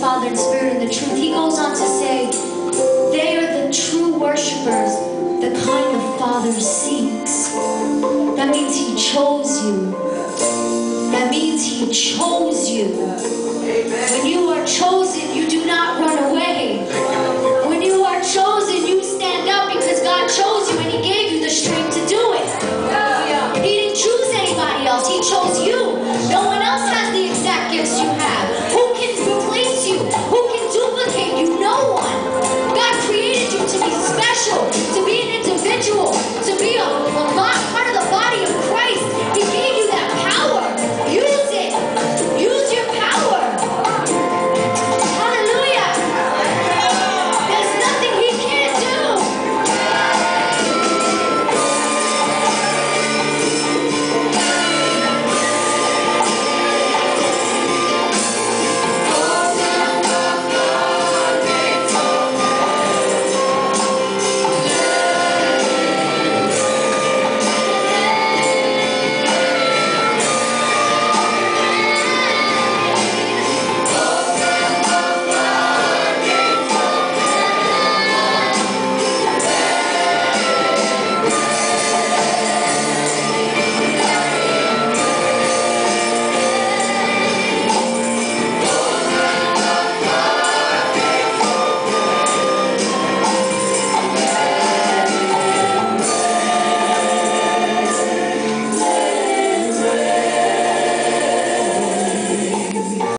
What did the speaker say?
Father in spirit and the truth. He goes on to say, they are the true worshipers, the kind the Father seeks. That means He chose you. That means He chose you. When you